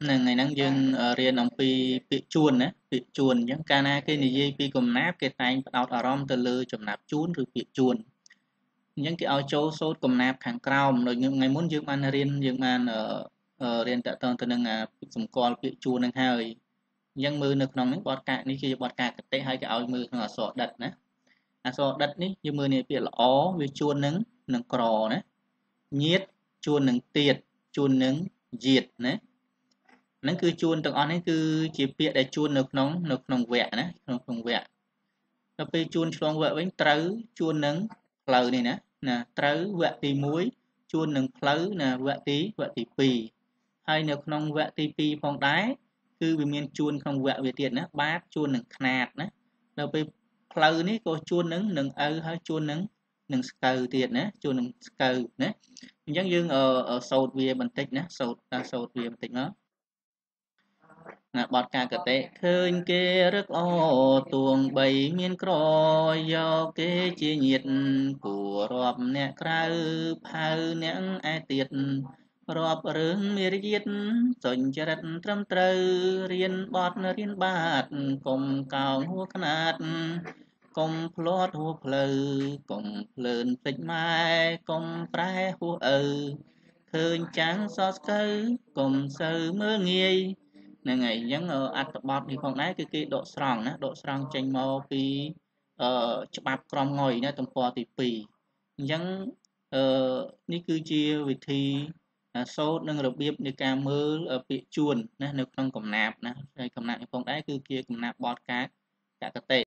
ហ្នឹងថ្ងៃហ្នឹងយើងរៀនអំពីពាក្យជួនណាពាក្យជួនអញ្ចឹងកាលណាគេនិយាយពីកំណាព្យគេតែងផ្ដោតអារម្មណ៍ទៅលើចំណាប់ជួនឬពាក្យជួនអញ្ចឹងគេឲ្យចូលសូត្រកំណាព្យខាងក្រោមដូចថ្ងៃមុនយើងបានរៀនយើងបានរៀនតកតងទៅនឹងសម្គាល់ពាក្យជួនហ្នឹងហើយអញ្ចឹងមើលនៅក្នុងនេះបទកានេះជាបទកាកតិហើយគេឲ្យមើលក្នុងអក្សរដិតណាអក្សរដិតនេះយើងមើលនេះពាក្យល្អវាជួននឹងនឹងក្រណាញៀតជួននឹងទៀតជួននឹងយាតណា ហ្នឹងគឺជួនទាំងអស់នេះគឺជាពាក្យដែលជួននៅក្នុងនៅក្នុងវគ្គណាក្នុងក្នុងវគ្គដល់ពេលជួនឆ្លងវគ្គវិញត្រូវជួននឹងផ្លូវនេះណាណាត្រូវវគ្គទី1ជួននឹងផ្លូវណាវគ្គទីវគ្គទី2ហើយនៅក្នុងវគ្គទី2ផងដែរគឺវាមានជួនក្នុងវគ្គវាទៀតណាបាតជួននឹងຂ្នាតណាដល់ពេលផ្លូវនេះក៏ជួននឹងនឹងឪហើយជួននឹងនឹងស្កូវទៀតណាជួននឹងស្កូវណាអញ្ចឹងយើងសូត្រវាបន្តិចណាសូត្រតាសូត្រវាបន្តិចមក ណាបតកាកតេឃើញគេរឹកអទួងបីមានក្រយកគេជាញាតគួរាប់អ្នកក្រៅផៅអ្នកឯទៀតរាប់រឿងមេរយាទសុចរិតត្រឹមត្រូវរៀនបត់រៀនបាតកុំកោងហួខ្នាតកុំភ្លាត់ហួផ្លូវកុំភ្លើនភ្លេចម៉ែកុំប្រែហួឪឃើញចាំងសស្កើកុំសូវមើលងាយ ហ្នឹងហើយអញ្ចឹងអត្ថបទនេះផងដែរគឺគេដកស្រង់ណាដកស្រង់ចេញមកពីអឺច្បាប់ក្រមងុយណាទំព័រទី2អញ្ចឹងអឺនេះគឺជាវិធីសូត្រនិងរបៀបនៃការមើលពាក្យជួនណានៅក្នុងកំណាព្យណាហើយកំណាព្យនេះផងដែរគឺជាកំណាព្យបតកាកកតេ